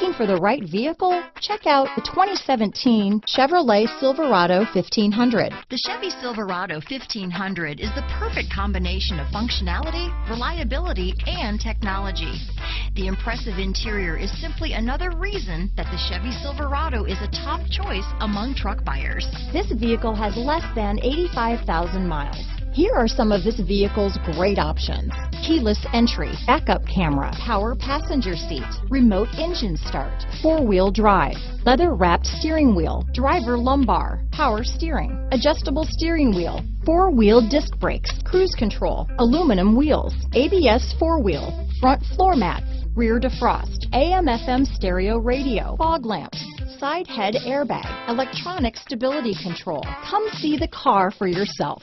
Looking for the right vehicle? Check out the 2017 Chevrolet Silverado 1500. The Chevy Silverado 1500 is the perfect combination of functionality, reliability, and technology. The impressive interior is simply another reason that the Chevy Silverado is a top choice among truck buyers. This vehicle has less than 85,000 miles. Here are some of this vehicle's great options. Keyless entry, backup camera, power passenger seat, remote engine start, four-wheel drive, leather wrapped steering wheel, driver lumbar, power steering, adjustable steering wheel, four-wheel disc brakes, cruise control, aluminum wheels, ABS four-wheel, front floor mats, rear defrost, AM FM stereo radio, fog lamps, side head airbag, electronic stability control. Come see the car for yourself.